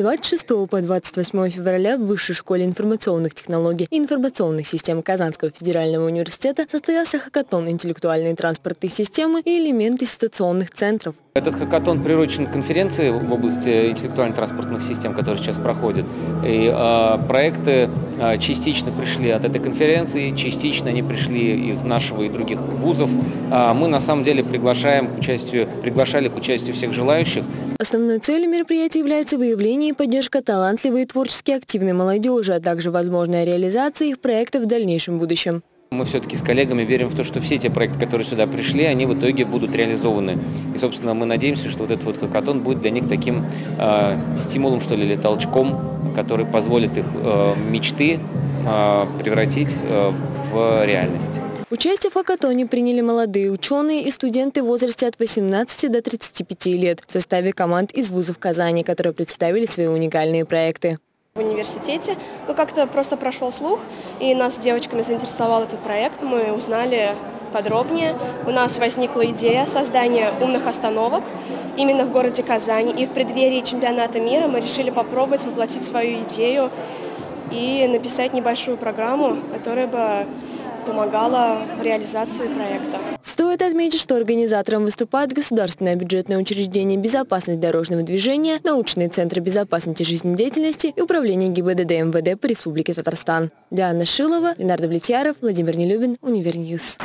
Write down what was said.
26 по 28 февраля в Высшей школе информационных технологий и информационных систем Казанского федерального университета состоялся хакатон интеллектуальные транспортные системы и элементы ситуационных центров. Этот хакатон приурочен к конференции в области интеллектуально-транспортных систем, которая сейчас проходит. И э, проекты э, частично пришли от этой конференции, частично они пришли из нашего и других вузов. Э, мы на самом деле приглашаем к участию, приглашали к участию всех желающих. Основной целью мероприятия является выявление и поддержка талантливой и творчески активной молодежи, а также возможная реализация их проектов в дальнейшем будущем. Мы все-таки с коллегами верим в то, что все те проекты, которые сюда пришли, они в итоге будут реализованы. И, собственно, мы надеемся, что вот этот вот хакатон будет для них таким э, стимулом, что ли, или толчком, который позволит их э, мечты э, превратить э, в реальность. Участие в хакатоне приняли молодые ученые и студенты в возрасте от 18 до 35 лет в составе команд из вузов Казани, которые представили свои уникальные проекты в университете. Ну, как-то просто прошел слух, и нас с девочками заинтересовал этот проект. Мы узнали подробнее. У нас возникла идея создания умных остановок именно в городе Казани. И в преддверии чемпионата мира мы решили попробовать воплотить свою идею и написать небольшую программу, которая бы помогала в реализации проекта. Стоит отметить, что организатором выступает Государственное бюджетное учреждение «Безопасность дорожного движения», научные центры безопасности жизнедеятельности и управление ГИБДД МВД по Республике Татарстан. Диана Шилова, Ленар Давлетьяров, Владимир Нелюбин, Univer News.